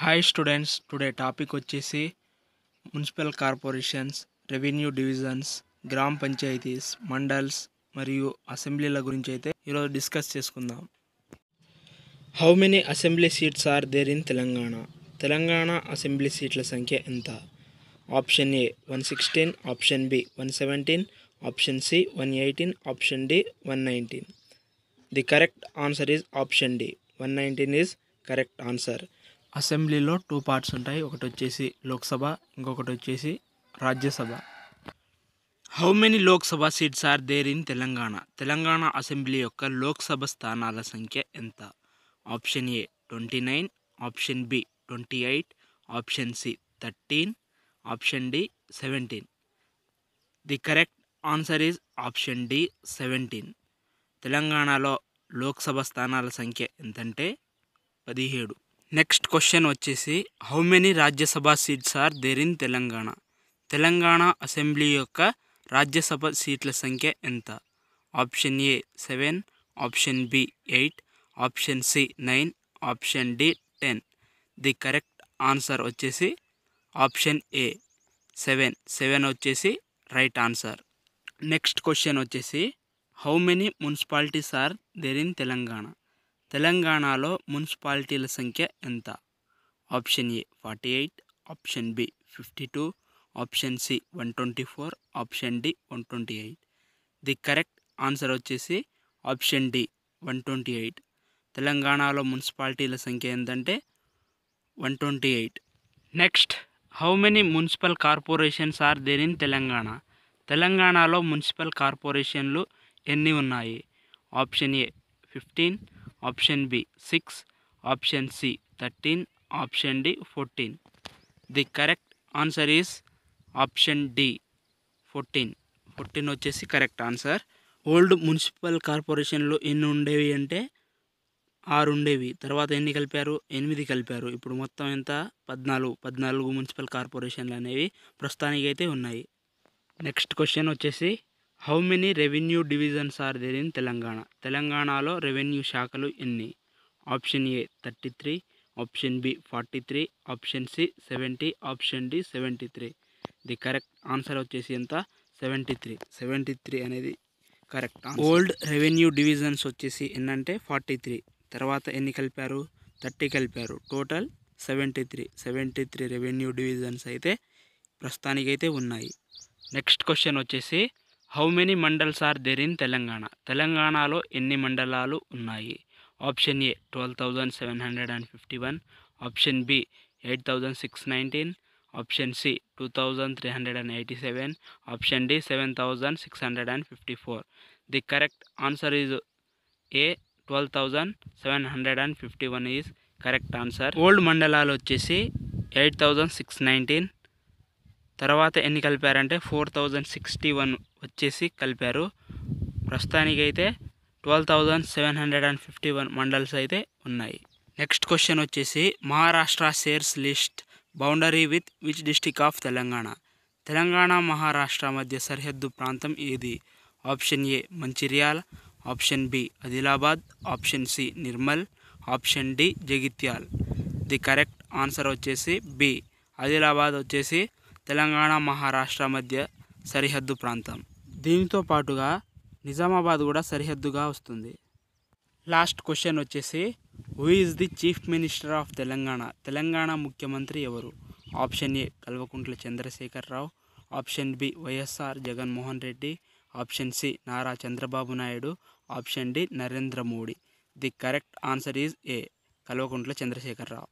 Hi students today topic వచ్చేసి municipal corporations revenue divisions గ్రామ పంచాయతీస్ మండల్స్ మరియు అసెంబ్లీల గురించి అయితే ఈరోజు డిస్కస్ చేసుకుందాం. How many assembly seats are there in Telangana? Telangana assembly సీట్ల సంఖ్య ఎంత? Option A one sixteen option B one seventeen option C one eighteen option D one nineteen the correct answer is option D one nineteen is correct answer అసెంబ్లీలో two parts ఉంటాయి. ఒకటి వచ్చేసి లోక్సభ ఇంకొకటి వచ్చేసి Rajya Sabha. How many Lok Sabha seats are there in Telangana? Telangana assembly యొక్క లోక్సభ స్థానాల సంఖ్య ఎంత? Option A twenty nine option B twenty eight option C thirteen option D seventeen the correct answer is option D seventeen తెలంగాణలో లోక్సభ స్థానాల సంఖ్య ఎంతంటే పదిహేడు. Next question వచ్చేసి how many Rajya Sabha seats are there in Telangana? Telangana assembly యొక్క రాజ్యసభ సీట్ల సంఖ్య ఎంత? Option A seven option B eight option C nine option D ten the correct answer వచ్చేసి ఆప్షన్ ఏ సెవెన్ సెవెన్ వచ్చేసి right answer next question వచ్చేసి how many municipalities are there in Telangana? తెలంగాణలో మున్సిపాలిటీల సంఖ్య ఎంత? Option A forty eight option B fifty two option C one twenty four option D one twenty eight. The correct answer వచ్చేసి option D one twenty eight. తెలంగాణలో మున్సిపాలిటీల సంఖ్య ఏంటంటే one twenty eight. Next how many municipal corporations are there in Telangana? తెలంగాణలో municipal కార్పొరేషన్లు ఎన్ని ఉన్నాయి? Option A fifteen option B six option C thirteen option D fourteen. The correct answer is option D fourteen. Fourteen వచ్చేసి correct answer. Old municipal కార్పొరేషన్లు ఎన్ని ఉండేవి అంటే ఆరు ఉండేవి. తర్వాత ఎన్ని కలిపారు? ఎనిమిది కలిపారు. ఇప్పుడు మొత్తం ఎంత? పద్నాలుగు. పద్నాలుగు మున్సిపల్ కార్పొరేషన్లు అనేవి ప్రస్తుతానికి అయితే ఉన్నాయి. నెక్స్ట్ క్వశ్చన్ వచ్చేసి how many revenue divisions are there in Telangana తెలంగాణలో రెవెన్యూ శాఖలు ఎన్ని? Option A thirty three option B forty three option C seventy option D seventy three the correct answer వచ్చేసి ఎంత? సెవెంటీ త్రీ సెవెంటీ త్రీ అనేది correct old revenue divisions వచ్చేసి ఎన్నంటే? Forty three తర్వాత ఎన్ని కలిపారు? థర్టీ కలిపారు. Total seventy three seventy three revenue divisions అయితే ప్రస్తుతానికైతే ఉన్నాయి. నెక్స్ట్ క్వశ్చన్ వచ్చేసి how many mandals are there in Telangana తెలంగాణలో ఎన్ని మండలాలు ఉన్నాయి? Option A twelve thousand seven hundred and fifty one option B eight thousand six nineteen option C two thousand three hundred and eighty seven option D seven thousand six hundred and fifty four the correct answer is A twelve thousand seven hundred and fifty one is correct answer old మండలాలు వచ్చేసి eight thousand six nineteen తర్వాత ఎన్ని కలిపారంటే four thousand sixty one వచ్చేసి కలిపారు. ప్రస్తుతానికైతే twelve thousand seven hundred and fifty one mandals అయితే ఉన్నాయి. నెక్స్ట్ క్వశ్చన్ వచ్చేసి Maharashtra shares list boundary with which district of Telangana? Telangana Maharashtra మధ్య సరిహద్దు ప్రాంతం ఏది? Option A Mancherial option B Adilabad option C Nirmal option D Jagtial. The correct answer వచ్చేసి B. Adilabad వచ్చేసి తెలంగాణ మహారాష్ట్ర మధ్య సరిహద్దు ప్రాంతం. దీనితో పాటుగా నిజామాబాద్ కూడా సరిహద్దుగా వస్తుంది. లాస్ట్ క్వశ్చన్ వచ్చేసి who is the chief minister of Telangana? Telangana ముఖ్యమంత్రి ఎవరు? Option A Kalvakuntla Chandrashekar Rao option B YSR Jaganmohan Reddy. Option C Nara Chandrababu Naidu. Option D Narendra Modi. The correct answer is A Kalvakuntla Chandrashekar Rao